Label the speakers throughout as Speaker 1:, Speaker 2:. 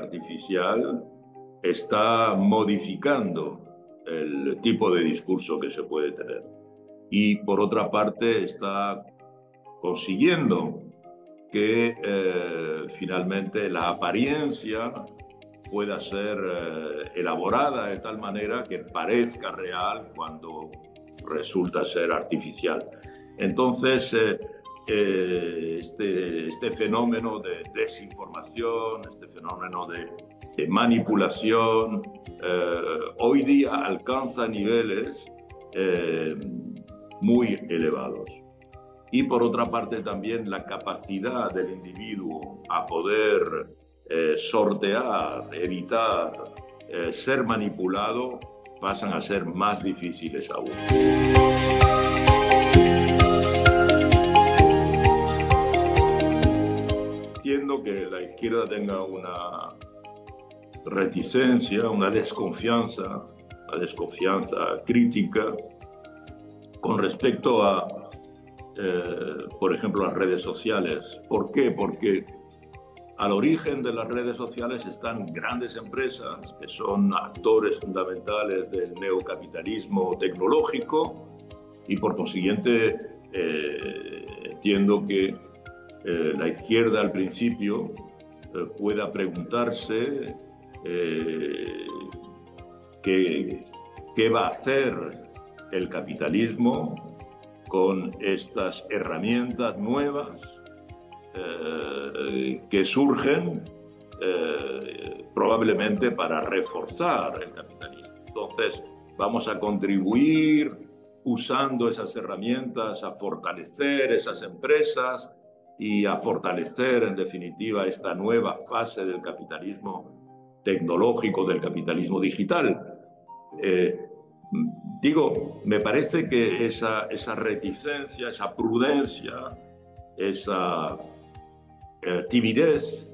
Speaker 1: artificial está modificando el tipo de discurso que se puede tener. Y por otra parte está consiguiendo que eh, finalmente la apariencia pueda ser eh, elaborada de tal manera que parezca real cuando resulta ser artificial. Entonces, eh, este, este, fenómeno de desinformación, este fenómeno de, de manipulación, hoy día alcanza niveles muy elevados y por otra parte también la capacidad del individuo a poder eh, sortear, evitar eh, ser manipulado, pasan a ser más difíciles aún. Entiendo que la izquierda tenga una reticencia, una desconfianza, una desconfianza crítica con respecto a eh, por ejemplo, las redes sociales. ¿Por qué? Porque al origen de las redes sociales están grandes empresas que son actores fundamentales del neocapitalismo tecnológico y por consiguiente eh, entiendo que eh, la izquierda al principio pueda preguntarse qué, qué va a hacer el capitalismo con estas herramientas nuevas eh, que surgen eh, probablemente para reforzar el capitalismo. Entonces, vamos a contribuir usando esas herramientas a fortalecer esas empresas y a fortalecer, en definitiva, esta nueva fase del capitalismo tecnológico, del capitalismo digital. Eh, Digo, me parece que esa, esa reticencia, esa prudencia, esa eh, timidez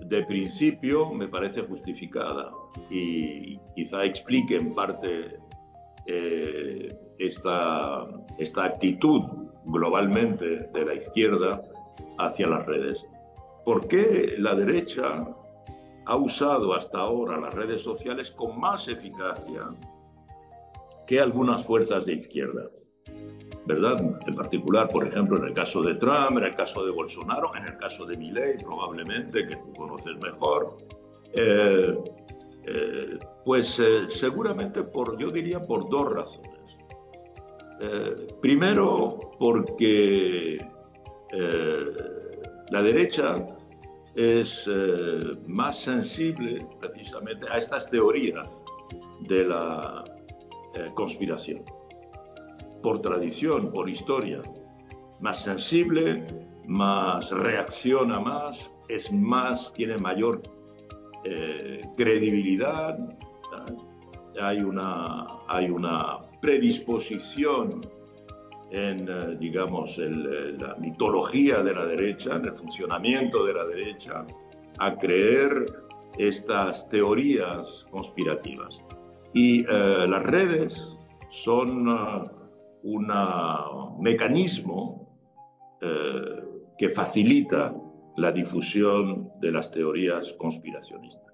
Speaker 1: de principio me parece justificada y quizá explique en parte eh, esta, esta actitud globalmente de la izquierda hacia las redes. ¿Por qué la derecha ha usado hasta ahora las redes sociales con más eficacia que algunas fuerzas de izquierda. ¿Verdad? En particular, por ejemplo, en el caso de Trump, en el caso de Bolsonaro, en el caso de Milley, probablemente, que tú conoces mejor. Eh, eh, pues eh, seguramente por, yo diría, por dos razones. primero, porque la derecha es más sensible precisamente a estas teorías de la eh, conspiración. Por tradición, por historia. Más sensible, más reacciona más, es más, tiene mayor eh, credibilidad. Hay una, hay una predisposición en, eh, digamos, la mitología de la derecha, en el funcionamiento de la derecha, a creer estas teorías conspirativas. Y eh, las redes son un mecanismo eh, que facilita la difusión de las teorías conspiracionistas.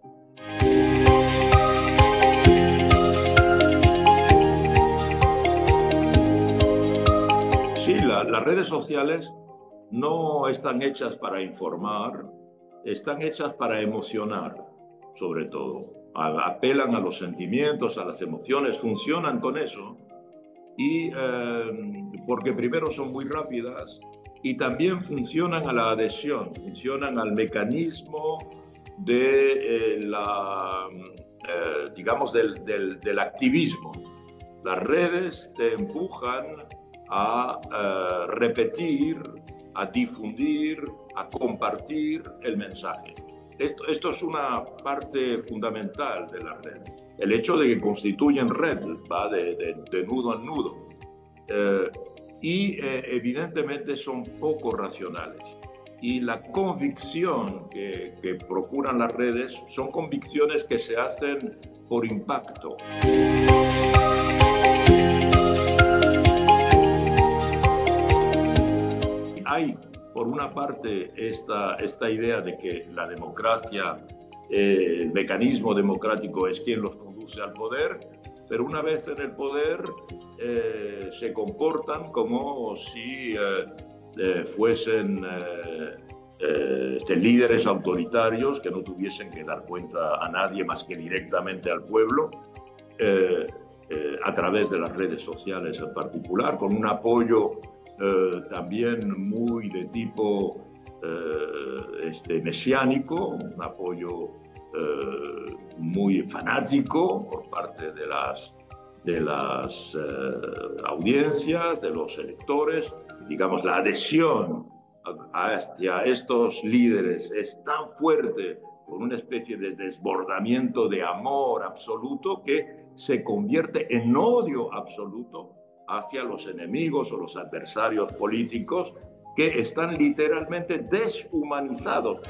Speaker 1: Las redes sociales no están hechas para informar, están hechas para emocionar, sobre todo apelan a los sentimientos, a las emociones, funcionan con eso. Y eh, porque primero son muy rápidas y también funcionan a la adhesión, funcionan al mecanismo de eh, la, eh, digamos, del, activismo. Las redes te empujan a repetir, a difundir, a compartir el mensaje. Esto, es una parte fundamental de la red. El hecho de que constituyen red, va de, nudo a nudo. Eh, y eh, evidentemente son poco racionales. Y la convicción que, que procuran las redes son convicciones que se hacen por impacto. Hay por una parte, esta, esta idea de que la democracia eh, el mecanismo democrático es quien los conduce al poder, pero una vez en el poder eh, se comportan como si eh, fuesen este, líderes autoritarios que no tuviesen que dar cuenta a nadie más que directamente al pueblo. a través de las redes sociales en particular, con un apoyo también muy de tipo este, mesiánico, un apoyo eh, muy fanático por parte de las, de las eh, audiencias, de los electores. Digamos, la adhesión hacia estos líderes es tan fuerte, con una especie de desbordamiento de amor absoluto, que se convierte en odio absoluto hacia los enemigos o los adversarios políticos que están literalmente deshumanizados.